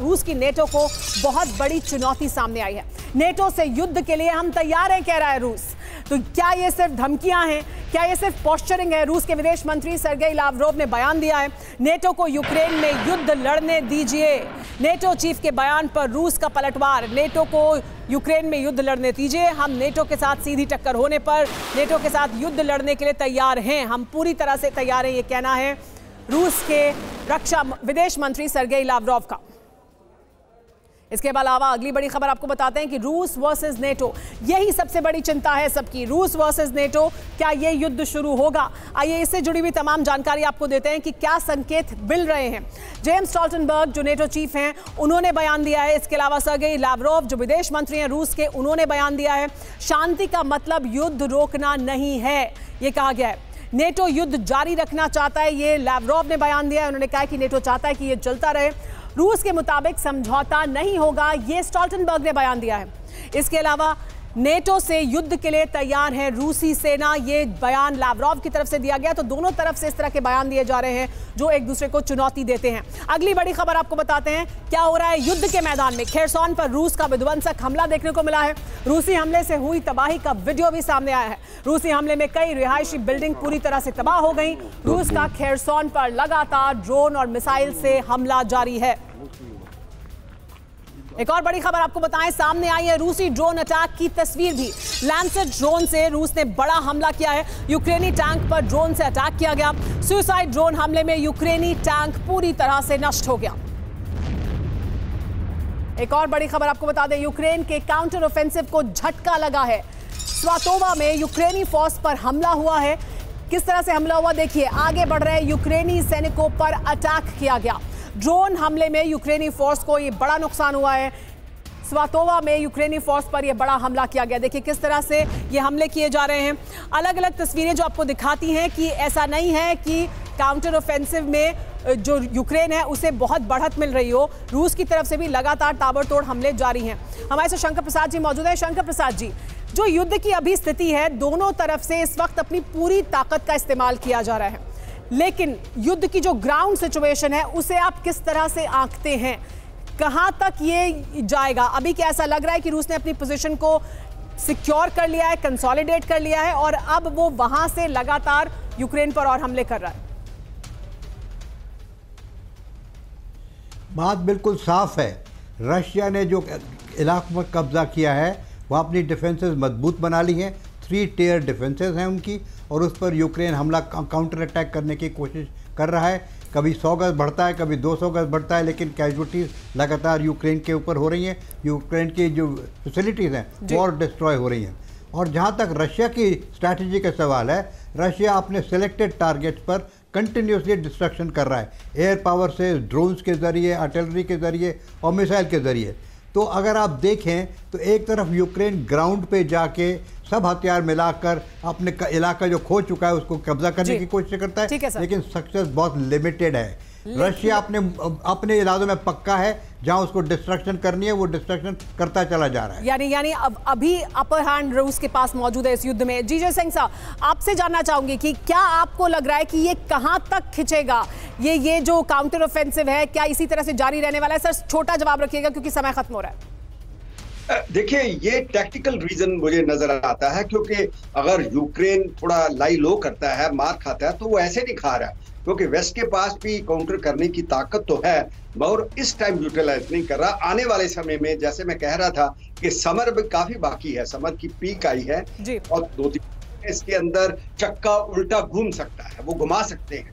रूस की नेटो को बहुत बड़ी चुनौती सामने आई है। नेटो से युद्ध के लिए हम तैयार हैं, कह रहा है रूस। तो क्या ये सिर्फ़ धमकियाँ हैं? क्या ये सिर्फ़ पोस्चरिंग है? रूस के विदेश मंत्री सरगेई लावरोव ने बयान दिया है, नेटो को यूक्रेन में युद्ध लड़ने दीजिए। नेटो चीफ के बयान पर रूस का पलटवार, नेटो को यूक्रेन में युद्ध लड़ने दीजिए। हम नेटो के साथ सीधी टक्कर होने पर, नेटो के साथ युद्ध लड़ने के लिए तैयार हैं। हम पूरी तरह से तैयार हैं, ये कहना है रूस के रक्षा विदेश मंत्री सरगेई लावरोव का। इसके अलावा अगली बड़ी खबर आपको बताते हैं कि रूस वर्सेस नेटो, यही सबसे बड़ी चिंता है सबकी। रूस वर्सेस नेटो, क्या ये युद्ध शुरू होगा? आइए इससे जुड़ी हुई तमाम जानकारी आपको देते हैं कि क्या संकेत मिल रहे हैं। जेम्स स्टॉल्टनबर्ग, जो नेटो चीफ हैं, उन्होंने बयान दिया है। इसके अलावा सरगेई लावरोव, जो विदेश मंत्री हैं रूस के, उन्होंने बयान दिया है। शांति का मतलब युद्ध रोकना नहीं है, ये कहा गया है। नेटो युद्ध जारी रखना चाहता है, ये लैवरोव ने बयान दिया है। उन्होंने कहा कि नेटो चाहता है कि ये चलता रहे। रूस के मुताबिक समझौता नहीं होगा ये स्टॉल्टनबर्ग ने बयान दिया है। इसके अलावा नेटो से युद्ध के लिए तैयार है रूसी सेना ये बयान लावरोव की तरफ़ से दिया गया तो दोनों तरफ़ से इस तरह के बयान दिए जा रहे हैं जो एक दूसरे को चुनौती देते हैं। अगली बड़ी खबर आपको बताते हैं क्या हो रहा है युद्ध के मैदान में? खेरसौन पर रूस का विध्वंसक हमला देखने को मिला है। रूसी हमले से हुई तबाही का वीडियो भी सामने आया है। रूसी हमले में कई रिहायशी बिल्डिंग पूरी तरह से तबाह हो गई। रूस का खेरसौन पर लगातार ड्रोन और मिसाइल से हमला जारी है। एक और बड़ी खबर आपको बताएँ, सामने आई है रूसी ड्रोन अटैक की तस्वीर भी। लैंसेट ड्रोन से रूस ने बड़ा हमला किया है। यूक्रेनी टैंक पर ड्रोन से अटैक किया गया। सुसाइड ड्रोन हमले में यूक्रेनी टैंक पूरी तरह से नष्ट हो गया। एक और बड़ी खबर आपको बता दें, यूक्रेन के काउंटर ऑफेंसिव को झटका लगा है। स्वातोवा में यूक्रेनी फोर्स पर हमला हुआ है। किस तरह से हमला हुआ, देखिए, आगे बढ़ रहे यूक्रेनी सैनिकों पर अटैक किया गया। ड्रोन हमले में यूक्रेनी फोर्स को ये बड़ा नुकसान हुआ है। स्वातोवा में यूक्रेनी फोर्स पर यह बड़ा हमला किया गया। देखिए, किस तरह से ये हमले किए जा रहे हैं। अलग अलग तस्वीरें जो आपको दिखाती हैं कि ऐसा नहीं है कि काउंटर ऑफेंसिव में जो यूक्रेन है, उसे बहुत बढ़त मिल रही हो। रूस की तरफ़ से भी लगातार ताबड़तोड़ हमले जारी हैं। हमारे साथ शंकर प्रसाद जी मौजूद हैं। शंकर प्रसाद जी, जो युद्ध की अभी स्थिति है, दोनों तरफ़ से इस वक्त अपनी पूरी ताकत का इस्तेमाल किया जा रहा है। लेकिन युद्ध की जो ग्राउंड सिचुएशन है, उसे आप किस तरह से आंकते हैं? कहाँ तक ये जाएगा? अभी क्या ऐसा लग रहा है कि रूस ने अपनी पोजीशन को सिक्योर कर लिया है कंसोलिडेट कर लिया है और अब वो वहाँ से लगातार यूक्रेन पर और हमले कर रहा है? बात बिल्कुल साफ़ है। रशिया ने जो इलाकों पर कब्जा किया है वह अपनी डिफेंसेस मज़बूत बना ली हैं। थ्री टेयर डिफेंसेस हैं उनकी और उस पर यूक्रेन हमला काउंटर अटैक करने की कोशिश कर रहा है। कभी सौ गज बढ़ता है कभी दो सौ गज बढ़ता है लेकिन कैजुअलिटीज़ लगातार यूक्रेन के ऊपर हो रही हैं। यूक्रेन की जो फैसिलिटीज़ हैं वो और डिस्ट्रॉय हो रही हैं। और जहाँ तक रशिया की स्ट्रैटेजी का सवाल है रशिया अपने सिलेक्टेड टारगेट्स पर कंटिन्यूसली डिस्ट्रक्शन कर रहा है। एयर पावर से ड्रोन्स के ज़रिए आर्टिलरी के ज़रिए और मिसाइल के ज़रिए। तो अगर आप देखें तो एक तरफ़ यूक्रेन ग्राउंड पे जाके सब हथियार मिलाकर अपने इलाका जो खो चुका है उसको कब्जा करने की कोशिश करता है, है लेकिन सक्सेस बहुत लिमिटेड है। रशिया अपने अपने इलाकों में पक्का है जहाँ उसको डिस्ट्रक्शन करनी है वो डिस्ट्रक्शन करता चला जा रहा है। यानी यानी अब अभी अपर हैंड रूस के पास मौजूद है इस युद्ध में। जी जय सिंह साहब आपसे जानना चाहूँगी कि क्या आपको लग रहा है कि ये कहाँ तक खिंचेगा? ये ये जो काउंटर ऑफेंसिव है क्या इसी तरह से जारी रहने वाला है? सर छोटा जवाब रखिएगा क्योंकि समय खत्म हो रहा है। देखिए ये टैक्टिकल रीजन मुझे नज़र आता है क्योंकि अगर यूक्रेन थोड़ा लाई लो करता है मार खाता है तो वो ऐसे नहीं खा रहा है। क्योंकि वेस्ट के पास भी काउंटर करने की ताकत तो है और इस टाइम यूटिलाइज नहीं कर रहा। आने वाले समय में जैसे मैं कह रहा था कि समर भी काफ़ी बाकी है समर की पीक आई है और दो तीन इसके अंदर चक्का उल्टा घूम सकता है वो घुमा सकते हैं।